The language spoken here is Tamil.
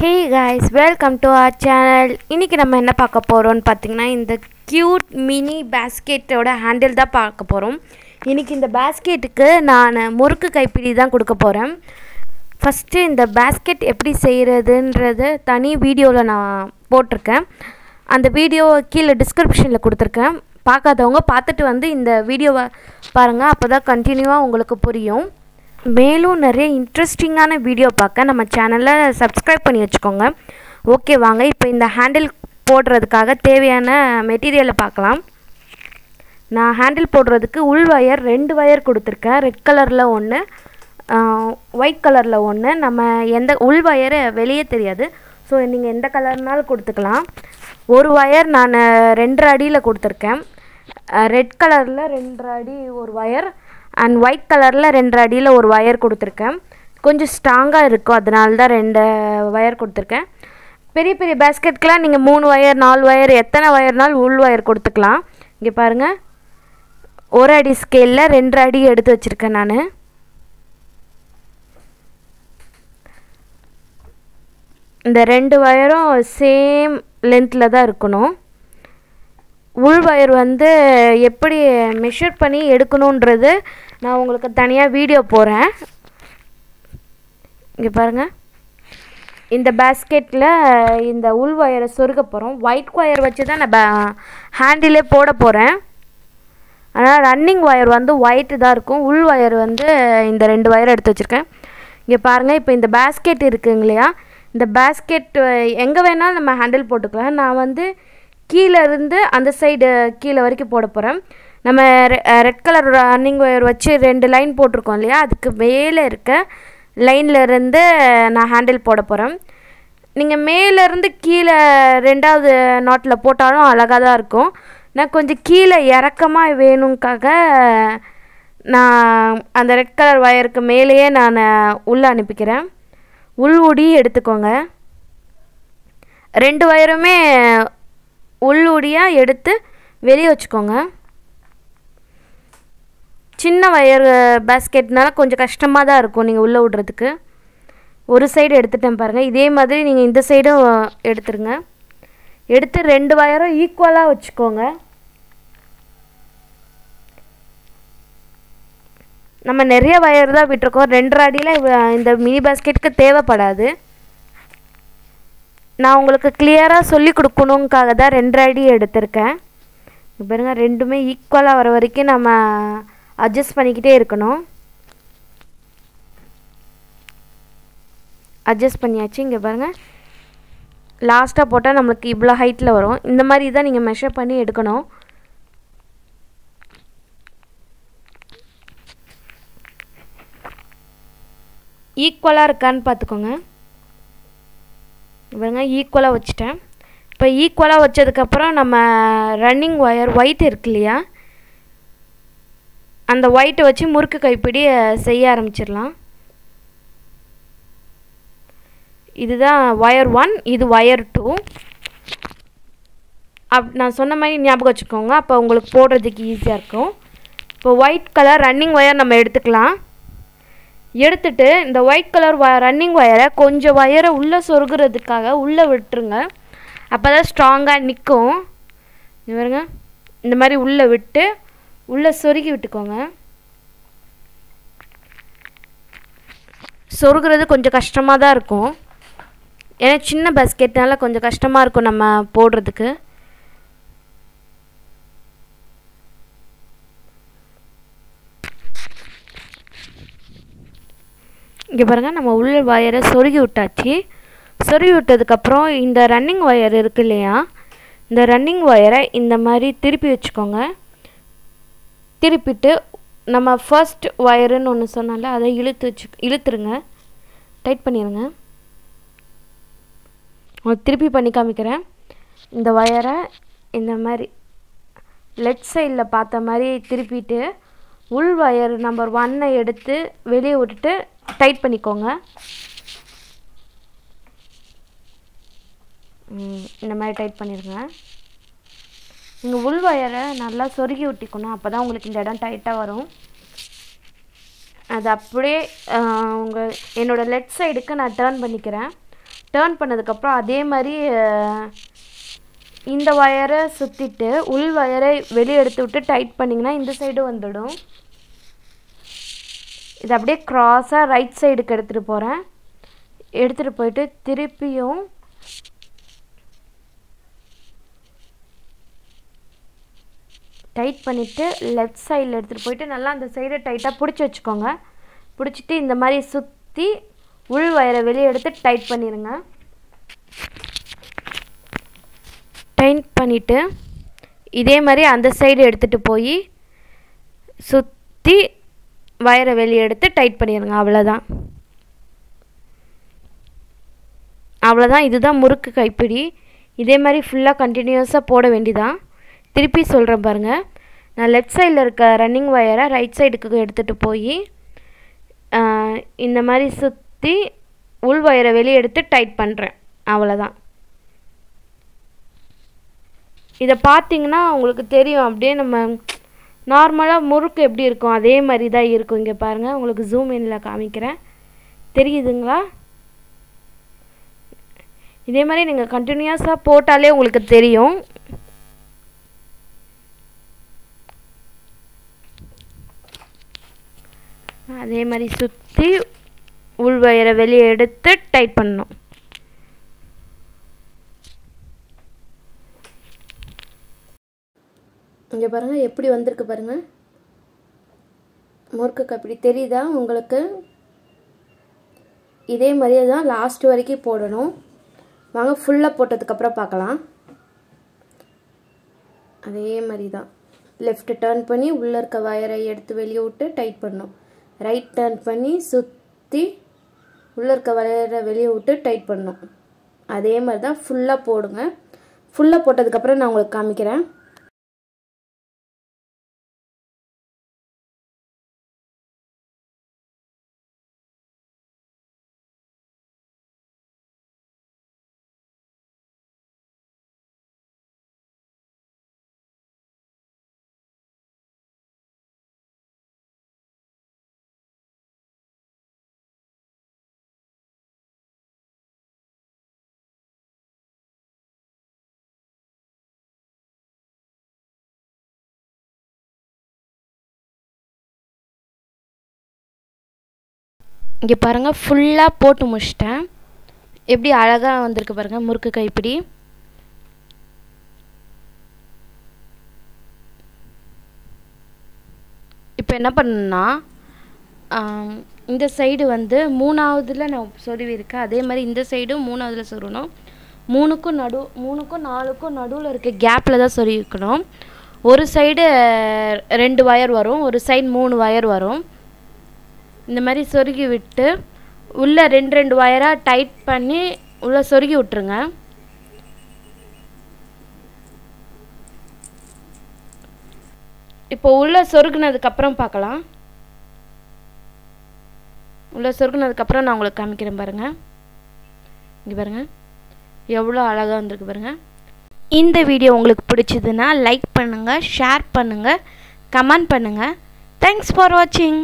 Hey guys welcome to our channel இன்றைக்கி நம்ம என்ன பார்க்க போகிறோம்னு பார்த்தீங்கன்னா இந்த க்யூட் மினி பேஸ்கெட்டோட ஹேண்டில் தான் பார்க்க போகிறோம் இன்றைக்கி இந்த பேஸ்கெட்டுக்கு நான் முறுக்கு கைப்பிடி தான் கொடுக்க போகிறேன் ஃபஸ்ட்டு இந்த பேஸ்கெட் எப்படி செய்கிறதுன்றது தனி வீடியோவில் நான் போட்டிருக்கேன். அந்த வீடியோ கீழே டிஸ்கிரிப்ஷனில் கொடுத்துருக்கேன். பார்க்காதவங்க பார்த்துட்டு வந்து இந்த வீடியோவை பாருங்கள் அப்போ தான் கண்டினியூவாக உங்களுக்கு புரியும். மேலும் நிறைய இன்ட்ரெஸ்டிங்கான வீடியோ பார்க்க நம்ம சேனலை சப்ஸ்கிரைப் பண்ணி வச்சுக்கோங்க. ஓகே வாங்க இப்போ இந்த ஹேண்டில் போடுறதுக்காக தேவையான மெட்டீரியலை பார்க்கலாம். நான் ஹேண்டில் போடுறதுக்கு உள் வயர் ரெண்டு வயர் கொடுத்துருக்கேன். ரெட் கலரில் ஒன்று ஒயிட் கலரில் ஒன்று நம்ம எந்த உள் வயரு வெளியே தெரியாது. ஸோ நீங்கள் எந்த கலர்னாலும் கொடுத்துக்கலாம். ஒரு ஒயர் நான் ரெண்டரை அடியில் கொடுத்துருக்கேன். ரெட் கலரில் ரெண்டரை அடி ஒரு ஒயர் அண்ட் ஒயிட் கலரில் ரெண்டரை அடியில் ஒரு ஒயர் கொடுத்துருக்கேன். கொஞ்சம் ஸ்ட்ராங்காக இருக்கும். அதனால தான் ரெண்டு ஒயர் கொடுத்துருக்கேன். பெரிய பெரிய பேஸ்கெட்க்கெலாம் நீங்கள் மூணு ஒயர் நாலு ஒயர் எத்தனை ஒயர்னாலும் உள் ஒயர் கொடுத்துக்கலாம். இங்கே பாருங்கள் ஒரு அடி ஸ்கேலில் ரெண்டரை அடி எடுத்து வச்சுருக்கேன் நான். இந்த ரெண்டு ஒயரும் சேம் லென்த்தில் தான் இருக்கணும். உள் ஒயர் வந்து எப்படி மெஷர் பண்ணி எடுக்கணுன்றது நான் உங்களுக்கு தனியாக வீடியோ போகிறேன் இங்கே பாருங்கள் இந்த பேஸ்கெட்டில் இந்த உள் ஒயரை சொருக போகிறோம் ஒயிட் ஒயர் வச்சு தான் நான் ஹேண்டிலே போட போகிறேன் ஆனால் ரன்னிங் ஒயர் வந்து ஒயிட்டு தான் இருக்கும். உள் ஒயர் வந்து இந்த ரெண்டு ஒயர் எடுத்து வச்சுருக்கேன். இங்கே பாருங்கள் இப்போ இந்த பேஸ்கெட் இருக்குங்க இல்லையா? இந்த பேஸ்கெட் எங்கே வேணாலும் நம்ம ஹேண்டில் போட்டுக்கலாம். நான் வந்து கீழே இருந்து அந்த சைடு கீழே வரைக்கும் போட போகிறேன் நம்ம ரெட் கலர் ரன்னிங் ஒயர் வச்சு ரெண்டு லைன் போட்டிருக்கோம் இல்லையா? அதுக்கு மேலே இருக்க லைனில் இருந்து நான் ஹேண்டில் போட போகிறேன் நீங்கள் மேலேருந்து கீழே ரெண்டாவது நாட்டில் போட்டாலும் அழகாக தான் இருக்கும். நான் கொஞ்சம் கீழே இறக்கமாக வேணுங்காக நான் அந்த ரெட் கலர் ஒயருக்கு மேலேயே நான் உள்ளே அனுப்பிக்கிறேன். உள் உடி எடுத்துக்கோங்க. ரெண்டு ஒயருமே உள் உடியாக எடுத்து வெளியே வச்சுக்கோங்க. சின்ன வயர் பேஸ்கெட்னால கொஞ்சம் கஷ்டமாக தான் இருக்கும் நீங்கள் உள்ளே விடுறதுக்கு. ஒரு சைடு எடுத்துட்டேன் பாருங்கள் இதே மாதிரி நீங்கள் இந்த சைடும் எடுத்துருங்க. எடுத்து ரெண்டு வயரும் ஈக்குவலாக வச்சுக்கோங்க. நம்ம நிறைய வயர் தான் விட்டுருக்கோம். ரெண்டரை அடியில் இந்த மினி பேஸ்கெட்டுக்கு தேவைப்படாது. நான் உங்களுக்கு கிளியராக சொல்லி கொடுக்கணுங்காக தான் ரெண்டரை அடி எடுத்திருக்கேன். பாருங்கள் ரெண்டுமே ஈக்குவலாக வர வரைக்கும் நம்ம அட்ஜஸ்ட் பண்ணிக்கிட்டே இருக்கணும். அட்ஜஸ்ட் பண்ணியாச்சு இங்கே பாருங்கள் லாஸ்ட்டாக போட்டால் நம்மளுக்கு இவ்வளோ ஹைட்டில் வரும். இந்த மாதிரி தான் நீங்கள் மெஷர் பண்ணி எடுக்கணும். ஈக்குவலாக இருக்கான்னு பார்த்துக்கோங்க. பாருங்க ஈக்குவலாக வச்சுட்டேன். இப்போ ஈக்குவலாக வச்சதுக்கப்புறம் நம்ம ரன்னிங் ஒயர் ஒயிட் இருக்கு இல்லையா? அந்த ஒயிட்டை வச்சு முறுக்கு கைப்பிடி செய்ய ஆரம்பிச்சிடலாம். இதுதான் ஒயர் ஒன் இது ஒயர் டூ அப் நான் சொன்ன மாதிரி ஞாபகம் வச்சுக்கோங்க. அப்போ உங்களுக்கு போடுறதுக்கு ஈஸியாக இருக்கும். இப்போ ஒயிட் கலர் ரன்னிங் ஒயர் நம்ம எடுத்துக்கலாம். எடுத்துட்டு இந்த ஒயிட் கலர் வ ரன்னிங் ஒயரை கொஞ்சம் ஒயரை உள்ளே சொருகிறதுக்காக உள்ளே விட்டுருங்க. அப்போ தான் ஸ்ட்ராங்காக நிற்கும் பாருங்க. இந்த மாதிரி உள்ளே விட்டு உள்ளே சொருகி விட்டுக்கோங்க. சொருகிறது கொஞ்சம் கஷ்டமாக தான் இருக்கும். ஏன்னா சின்ன பஸ்கெட்னால கொஞ்சம் கஷ்டமாக இருக்கும் நம்ம போடுறதுக்கு. இங்கே பாருங்கள் நம்ம உள்ள ஒயரை சொருகி விட்டாச்சு. சொருகி விட்டதுக்கப்புறம் இந்த ரன்னிங் ஒயர் இருக்கு இல்லையா? இந்த ரன்னிங் ஒயரை இந்த மாதிரி திருப்பி வச்சுக்கோங்க. திருப்பிட்டு நம்ம ஃபர்ஸ்ட் ஒயருன்னு ஒன்று சொன்னால அதை இழுத்து வச்சு இழுத்துருங்க. டைட் பண்ணிடுங்க திருப்பி பண்ணி காமிக்கிறேன். இந்த ஒயரை இந்த மாதிரி லெஃப்ட் சைடில் பார்த்த மாதிரி திருப்பிட்டு உள் ஒயர் நம்பர் ஒன்னை எடுத்து வெளியே விட்டுட்டு டைட் பண்ணிக்கோங்க. இந்த மாதிரி டைட் பண்ணிடுங்க நீங்கள் உள் வயரை நல்லா சொருகி விட்டிக்கணும் அப்போ தான் உங்களுக்கு இந்த இடம் டைட்டாக வரும். அது அப்படியே உங்கள் என்னோடய லெஃப்ட் சைடுக்கு நான் டேர்ன் பண்ணிக்கிறேன். டேர்ன் பண்ணதுக்கப்புறம் அதே மாதிரி இந்த ஒயரை சுற்றிட்டு உள் ஒயரை வெளியே எடுத்து விட்டு டைட் பண்ணிங்கன்னா இந்த சைடு வந்துடும். இது அப்படியே க்ராஸாக ரைட் சைடுக்கு எடுத்துகிட்டு போகிறேன் எடுத்துகிட்டு போயிட்டு திருப்பியும் டைட் பண்ணிவிட்டு லெஃப்ட் சைடில் எடுத்துகிட்டு போயிட்டு நல்லா அந்த சைடை டைட்டாக பிடிச்சி வச்சுக்கோங்க. பிடிச்சிட்டு இந்த மாதிரி சுற்றி உள் வயரை வெளியே எடுத்து டைட் பண்ணிடுங்க டைட் பண்ணிவிட்டு இதே மாதிரி அந்த சைடு எடுத்துகிட்டு போய் சுற்றி வயரை வெளியே எடுத்து டைட் பண்ணிடுங்க அவ்வளோதான் அவ்வளோதான் இதுதான் முறுக்கு கைப்பிடி. இதே மாதிரி ஃபுல்லாக கண்டினியூஸாக போட வேண்டிதான் திருப்பி சொல்கிறேன் பாருங்கள் நான் லெஃப்ட் சைடில் இருக்க ரன்னிங் ஒயரை ரைட் சைடுக்கு எடுத்துகிட்டு போய் இந்த மாதிரி சுற்றி உள் ஒயரை வெளியே எடுத்து டைட் பண்ணுறேன் அவ்வளோதான் இதை பார்த்தீங்கன்னா உங்களுக்கு தெரியும். அப்படியே நம்ம நார்மலாக முறுக்கு எப்படி இருக்கும்? அதே மாதிரி தான் இருக்கும். இங்கே பாருங்கள் உங்களுக்கு ஜூம் இனில் காமிக்கிறேன். தெரியுதுங்களா? இதே மாதிரி நீங்கள் கண்டினியூஸாக போட்டாலே உங்களுக்கு தெரியும். அதே மாதிரி சுற்றி உள்வயரை வெளியே எடுத்து டைட் பண்ணணும். இங்கே பாருங்கள் எப்படி வந்திருக்கு பாருங்கள் முறுக்கு அப்படி தெரியுதா உங்களுக்கு? இதே மாதிரியே தான் லாஸ்ட் வரைக்கும் போடணும். வாங்க ஃபுல்லாக போட்டதுக்கப்புறம் பார்க்கலாம். அதே மாதிரி தான். லெஃப்ட் டேர்ன் பண்ணி உள்ளே இருக்க வயரை எடுத்து வெளியே விட்டு டைட் பண்ணணும். ரைட் டேர்ன் பண்ணி சுற்றி உள்ளே இருக்க வயரை வெளியே விட்டு டைட் பண்ணும் அதே மாதிரி தான் ஃபுல்லாக போடுங்க. ஃபுல்லாக போட்டதுக்கப்புறம் நான் உங்களுக்கு காமிக்கிறேன். இங்கே பாருங்கள் ஃபுல்லாக போட்டு முடிச்சிட்டேன். எப்படி அழகாக வந்திருக்கு பாருங்கள் முறுக்கு கைப்பிடி. இப்போ என்ன பண்ணணும்னா இந்த சைடு வந்து மூணாவதில் நான் சொருவிருக்கேன் அதே மாதிரி இந்த சைடும் மூணாவதில் சொருகணும் மூணுக்கும் நடு மூணுக்கும் நாலுக்கும் நடுவில் இருக்க கேப்பில் தான் சொருவிக்கணும். ஒரு சைடு ரெண்டு ஒயர் வரும் ஒரு சைடு மூணு ஒயர் வரும். இந்த மாதிரி சொருகி விட்டு உள்ளே ரெண்டு ரெண்டு ஒயராக டைட் பண்ணி உள்ளே சொருகி விட்ருங்க இப்போ உள்ளே சொருகுனதுக்கப்புறம் பார்க்கலாம். உள்ளே சொருகுனதுக்கப்புறம் நான் உங்களுக்கு காமிக்கிறேன் பாருங்கள் இங்கே பாருங்கள் எவ்வளோ அழகாக வந்திருக்கு பாருங்கள் இந்த வீடியோ உங்களுக்கு பிடிச்சதுன்னா லைக் பண்ணுங்கள் ஷேர் பண்ணுங்கள் கமெண்ட் பண்ணுங்கள் தேங்க்ஸ் ஃபார் வாட்சிங்